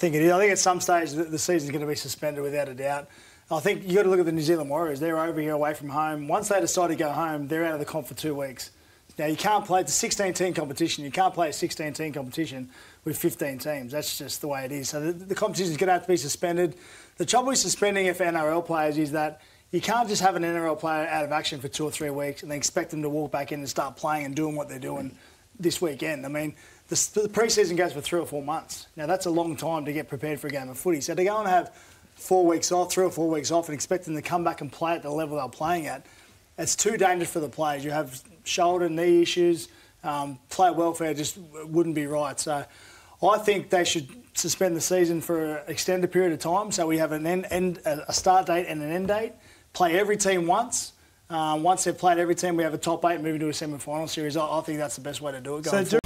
think it is. I think at some stage the, the season's going to be suspended without a doubt. I think you've got to look at the New Zealand Warriors. They're over here away from home. Once they decide to go home, they're out of the comp for two weeks. Now you can't play. It's a 16-team competition. You can't play a 16-team competition with 15 teams. That's just the way it is. So the, the competition is going to have to be suspended. The trouble with suspending if NRL players is that you can't just have an NRL player out of action for two or three weeks and then expect them to walk back in and start playing and doing what they're doing this weekend. I mean, the, the pre-season goes for three or four months. Now that's a long time to get prepared for a game of footy. So to go and have four weeks off, three or four weeks off, and expect them to come back and play at the level they're playing at, it's too dangerous for the players. You have shoulder, knee issues. Um, player welfare just wouldn't be right. So I think they should suspend the season for an extended period of time. So we have an end, end a start date and an end date. Play every team once. Um, once they've played every team, we have a top eight moving to a semi-final series. I, I think that's the best way to do it. Going so